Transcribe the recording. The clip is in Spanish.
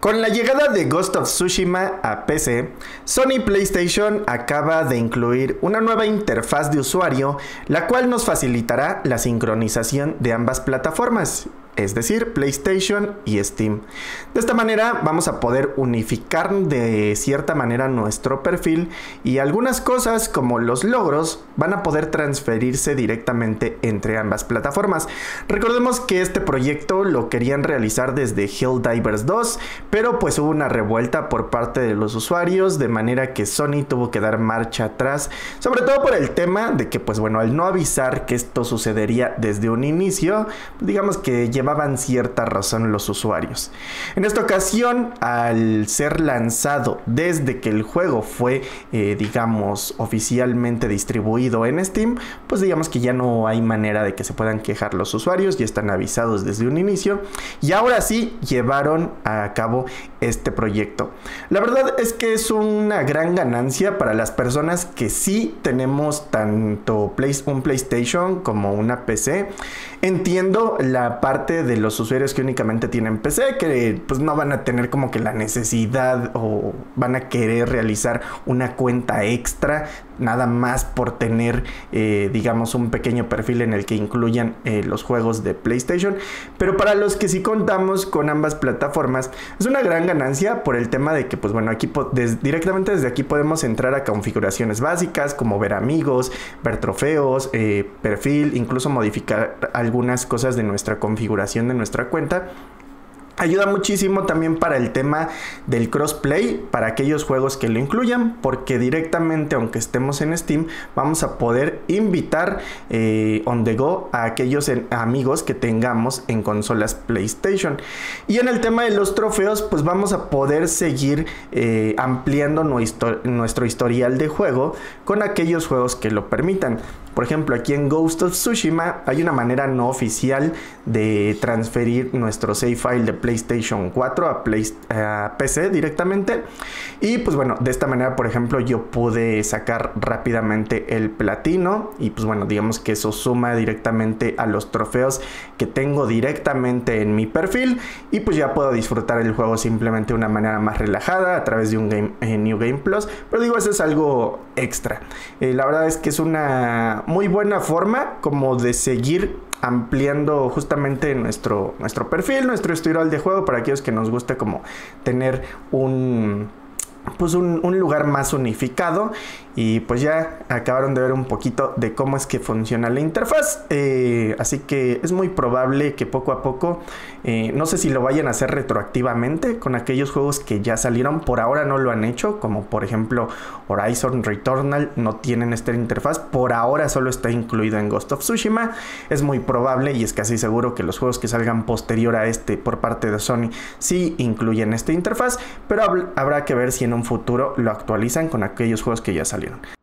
Con la llegada de Ghost of Tsushima a PC, Sony PlayStation acaba de incluir una nueva interfaz de usuario, la cual nos facilitará la sincronización de ambas plataformas es decir, PlayStation y Steam. De esta manera vamos a poder unificar de cierta manera nuestro perfil y algunas cosas como los logros van a poder transferirse directamente entre ambas plataformas. Recordemos que este proyecto lo querían realizar desde Helldivers 2, pero pues hubo una revuelta por parte de los usuarios, de manera que Sony tuvo que dar marcha atrás, sobre todo por el tema de que pues bueno, al no avisar que esto sucedería desde un inicio, digamos que lleva cierta razón los usuarios. En esta ocasión, al ser lanzado desde que el juego fue, eh, digamos, oficialmente distribuido en Steam, pues digamos que ya no hay manera de que se puedan quejar los usuarios, ya están avisados desde un inicio y ahora sí llevaron a cabo este proyecto. La verdad es que es una gran ganancia para las personas que sí tenemos tanto un PlayStation como una PC. Entiendo la parte de los usuarios que únicamente tienen PC, que pues no van a tener como que la necesidad o van a querer realizar una cuenta extra nada más por tener eh, digamos un pequeño perfil en el que incluyan eh, los juegos de PlayStation pero para los que sí contamos con ambas plataformas es una gran ganancia por el tema de que pues bueno aquí directamente desde aquí podemos entrar a configuraciones básicas como ver amigos ver trofeos eh, perfil incluso modificar algunas cosas de nuestra configuración de nuestra cuenta. Ayuda muchísimo también para el tema del crossplay, para aquellos juegos que lo incluyan, porque directamente, aunque estemos en Steam, vamos a poder invitar eh, on the go a aquellos amigos que tengamos en consolas PlayStation. Y en el tema de los trofeos, pues vamos a poder seguir eh, ampliando nuestro historial de juego con aquellos juegos que lo permitan. Por ejemplo, aquí en Ghost of Tsushima hay una manera no oficial de transferir nuestro save file de PlayStation 4 a, PC directamente. Y pues bueno, de esta manera, por ejemplo, yo pude sacar rápidamente el platino. Y pues bueno, digamos que eso suma directamente a los trofeos que tengo directamente en mi perfil. Y pues ya puedo disfrutar el juego simplemente de una manera más relajada a través de un eh, New Game Plus. Pero digo, eso es algo extra. Eh, la verdad es que es una muy buena forma como de seguir ampliando justamente nuestro, nuestro perfil, nuestro historial de juego para aquellos que nos guste como tener un pues un, lugar más unificado y pues ya acabaron de ver un poquito de cómo es que funciona la interfaz. Eh, así que es muy probable que poco a poco eh, no sé si lo vayan a hacer retroactivamente con aquellos juegos que ya salieron. Por ahora no lo han hecho como por ejemplo Horizon Returnal no tienen esta interfaz. Por ahora solo está incluido en Ghost of Tsushima. Es muy probable y es casi seguro que los juegos que salgan posterior a este por parte de Sony sí incluyen esta interfaz pero habrá que ver si en un futuro lo actualizan con aquellos juegos que ya salieron. Сталин.